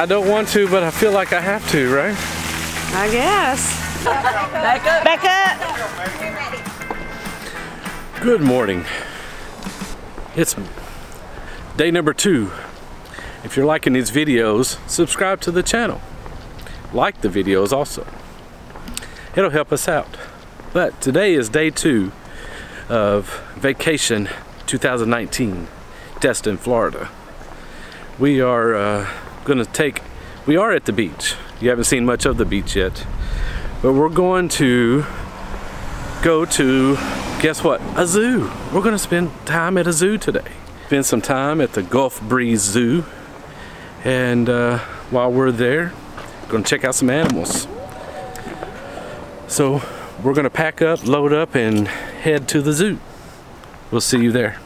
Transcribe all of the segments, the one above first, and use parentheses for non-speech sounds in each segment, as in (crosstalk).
I don't want to, but I feel like I have to, right? I guess. Back up. Back up. Good morning. It's day number two. If you're liking these videos, subscribe to the channel. Like the videos also. It'll help us out. But today is day two of vacation 2019, Destin, Florida. We are uh, gonna take, we are at the beach. You haven't seen much of the beach yet, but we're going to go to, guess what, a zoo. We're gonna spend time at a zoo today. Spend some time at the Gulf Breeze Zoo. And uh, while we're there, gonna check out some animals. So we're gonna pack up, load up, and head to the zoo. We'll see you there.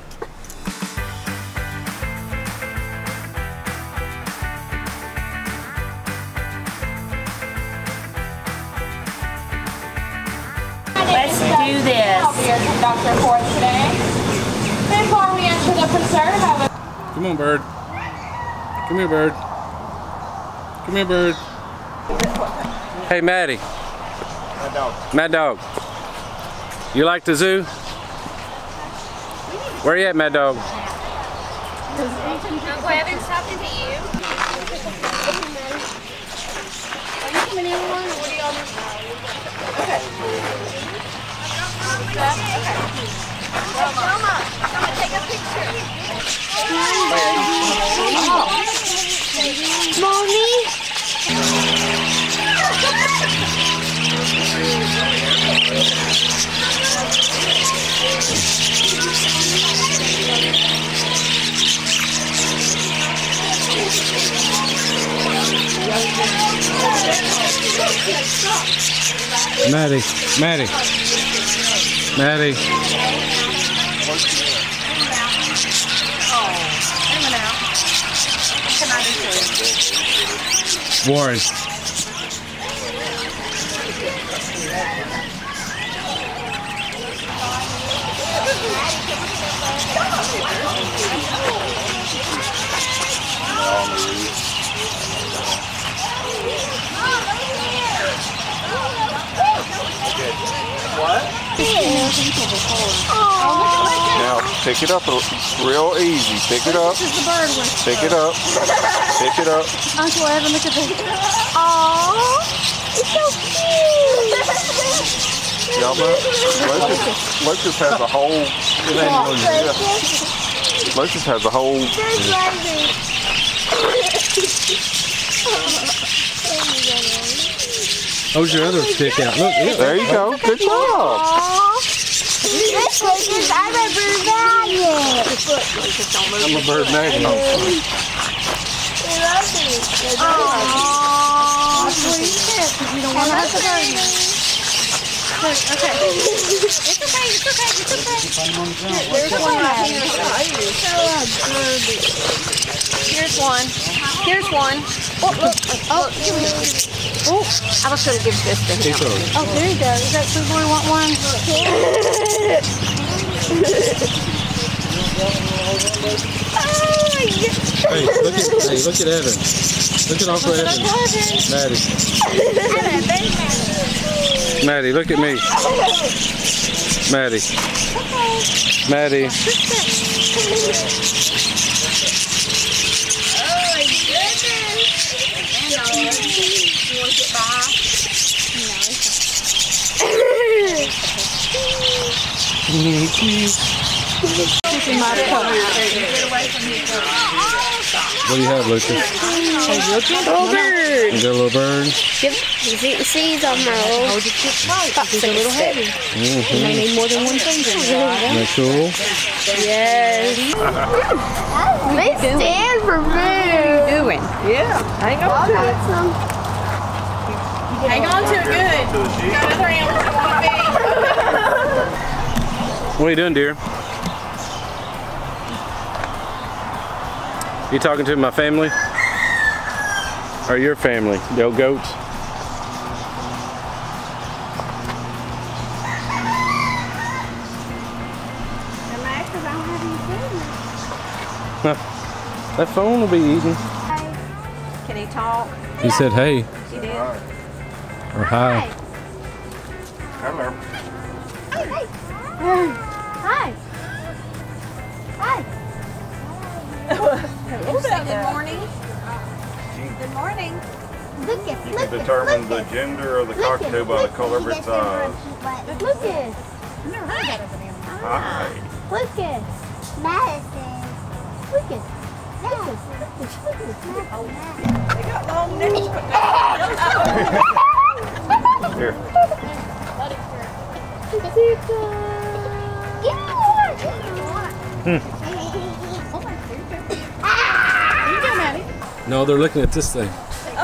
Do this. I'll be your conductor for today. Before we enter the preserve, I would Come on, bird. Come here, bird. Come here, bird. Hey, Maddie. Mad dog. Mad dog. You like the zoo? Where you at, Mad dog? Uncle Evan's talking to you. Are you coming in one what are y'all doing? Mama, I'm gonna take a picture. Mommy? Maddie. Maddie. Warren. Now, pick it up real easy. Pick it up. Pick it up. Pick it up. Uncle Evan, look at this. Aww, it's so cute. Yama, Lucas, Lucas has a whole. It ain't on you. Yeah. Lucas has a whole. How's your other stick out? Look. There you go. Good job. This is I'm a bird magnet. I'm a bird magnet. Aww. You don't want to have to Okay. It's okay, it's okay, it's okay. There's one here. Here's one. Here's one. Oh, look. Oh, oh, oh. Oh. I was going to give this to him. Oh, there you go. Is that Blue Boy want one? (laughs) oh, yeah. Hey, look at, hey, look at Evan. Look at Uncle Evan. Maddie. Maddie, look at me. Maddie. Maddie. What do you have, Lucas? Little bird. You got a little bird? Yep. He's eating seeds on my old popsicle stick. Mm-hmm. They need more than one finger. Isn't that cool? Yes. they stand for food. Doing. Yeah. Hang on to it. hang on to it good. Got other animals that want to be. What are you doing, dear? You talking to my family? Or your family, the old goats? Huh. That phone will be eating. Can he talk. He said, hey, She did. or hi. Hello. Hi. Good morning. Look at, You look can at, determine look the at, gender of the look at, cockatiel by the look- color of you its guys never eyes. heard- Look at, ah. Hi. look at, Madison. Look at, look at, look at, look at. They got long necks, but (laughs) Here. Give me more, give me more. No, they're looking at this thing.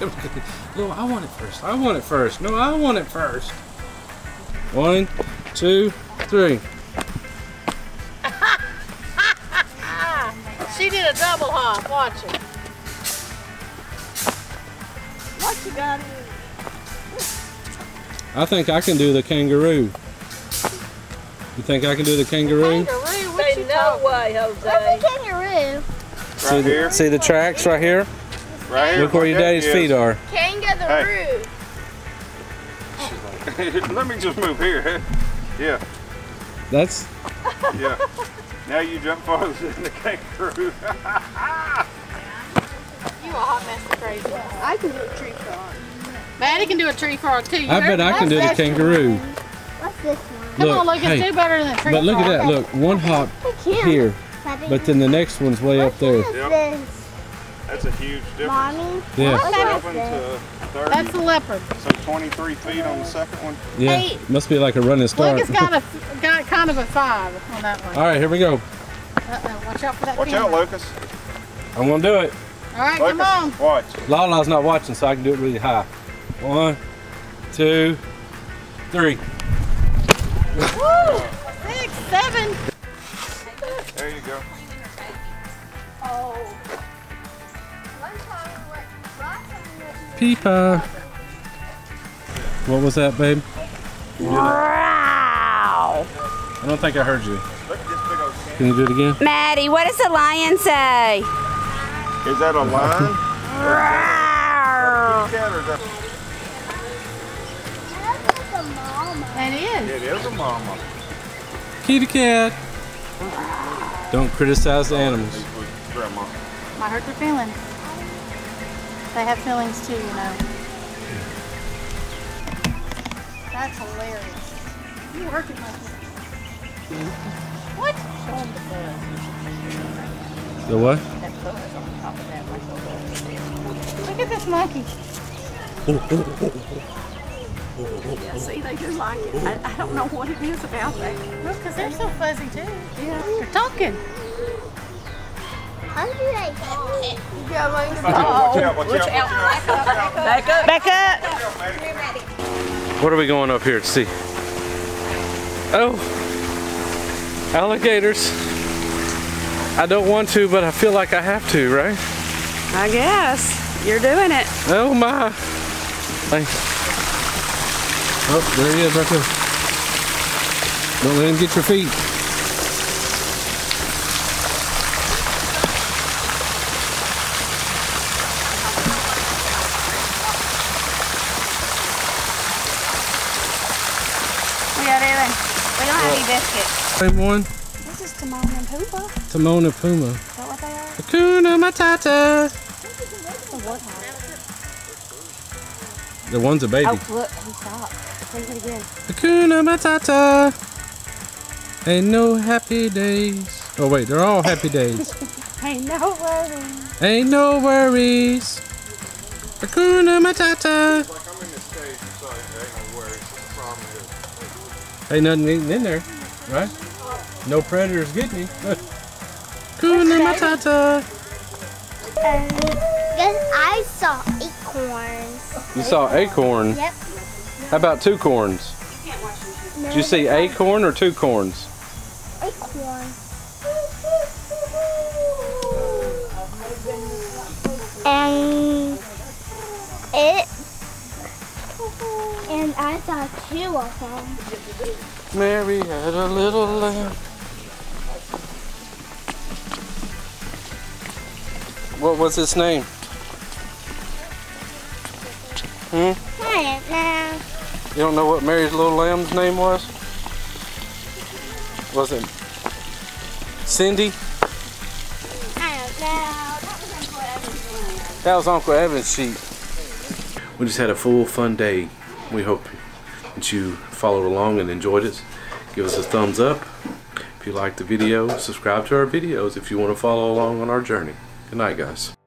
(laughs) No, I want it first. I want it first. No, I want it first. One, two, three. (laughs) She did a double hop. Watch it. What you got? I think I can do the kangaroo. You think I can do the kangaroo? Kangaroo, what you no way, Where's Jose. the kangaroo? See Right here. the, see the tracks right here? Right here. Look where your daddy's feet are. Kangaroo. (laughs) Let me just move here. (laughs) Yeah, That's yeah. Now you jump farther (laughs) than the kangaroo. You a hot mess of crazy. I can do a tree frog. Maddie can do a tree frog too. I bet I can do the kangaroo. What's this one? Come Look, on, Lucas, hey, do better than a tree But look at that. Look, one hop here, but then the next one's way up there. What is Yep. This? That's a huge difference. Mommy? Yeah, What is 7 to 30, That's a leopard. so 23 feet on the second one. yeah. Hey. Must be like a running start. Lucas got a (laughs) got kind of a five on that one. All right, here we go. Uh-oh, watch out for that Watch out. Lucas. I'm gonna do it. All right, come on. Lucas, watch. Lala's not watching, so I can do it really high. One, two, three. Woo! Six, seven. There you go. Oh. Peepa. What was that, babe? Wow. I don't think I heard you. Look at this big old can. Can you do it again? Maddie, what does the lion say? Is that a lion? Wow. Cat or is that? That is. It is a mama. Kitty cat. Don't criticize the animals. This was grandma. Might hurt their feelings. They have feelings too, you know. That's hilarious. You hurt your monkey. What? Show 'em the buzz. The what? That buzz on top of that one. Look at this monkey. Yeah, See, they do like it. I, I don't know what it is about that. Look, because they're so fuzzy too. Yeah. They're talking. How do they talk? Watch out, watch out, watch out. Back up. Back up. What are we going up here to see? Oh, alligators. I don't want to, but I feel like I have to, right? I guess. You're doing it. Oh my. Thanks. Oh, there he is right there. Don't let him get your feet. We got We don't have any biscuits. Same one. This is Timon and Pumbaa. Timon and Puma. Is that what they are? Hakuna Matata. The one's a baby. Oh, look. He stopped. Sing it again. Hakuna Matata. Ain't no happy days. Oh wait, they're all happy days. (laughs) Hey, no worries. Ain't no worries. Hakuna Matata. Ain't nothing eating in there, right? No predators getting you. Hakuna Matata. Then I saw acorns. You saw acorn. Yep. How about two corns? Did you see acorn or two corns? Acorn. And And I saw two of them. Mary had a little lamb. What was its name? Hmm? I don't know. You don't know what Mary's little lamb's name was? Was it Cindy? I don't know. That was Uncle Evan's sheep. We just had a full fun day. We hope that you followed along and enjoyed it. Give us a thumbs up. If you liked the video, subscribe to our videos if you want to follow along on our journey. Good night, guys.